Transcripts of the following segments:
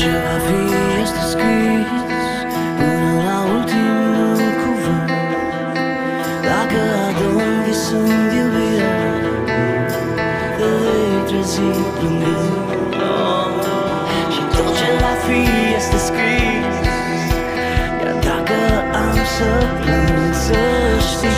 ce va fi este scris Până la ultimul cuvânt. Dacă adun visând iubirea Te vei trezi plângând. Și tot ce va fi este scris Iar dacă am să plâng Să știi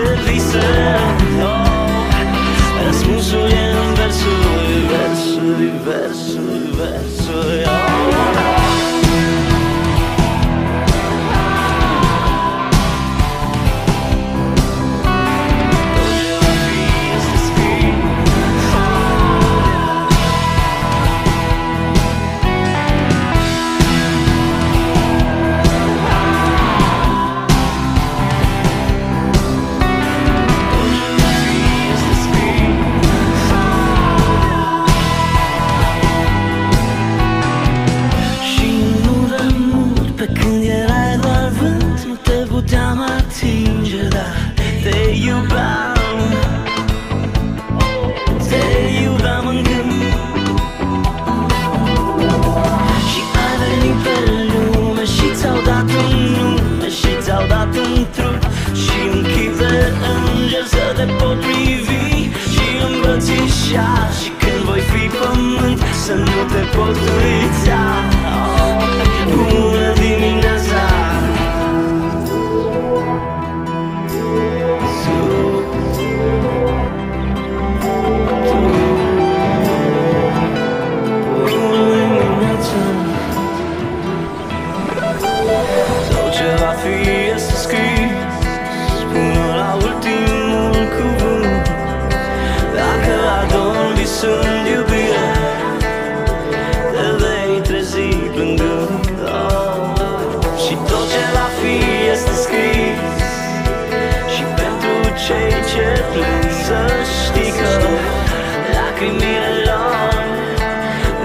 devi sempre oh, era smuso in verso diverso diverso diverso. Puteam atinge, dar te iubeam. Te iubeam în gând. Și ai venit pe lume și ți-au dat un nume Și ți-au dat un trup. Și un chip de înger Să te pot privi și îmbrățișa Și când voi fi pământ să nu te pot uita adormi visând iubire Te vei trezi plângând oh. Și tot ce va fi este scris Și pentru cei ce plâng să știi că Lacrimile lor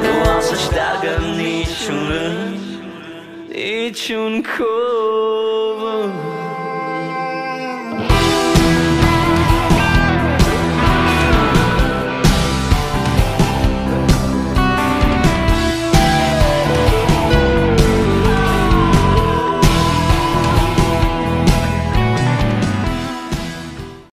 Nu au să șteargă niciun rând niciun cor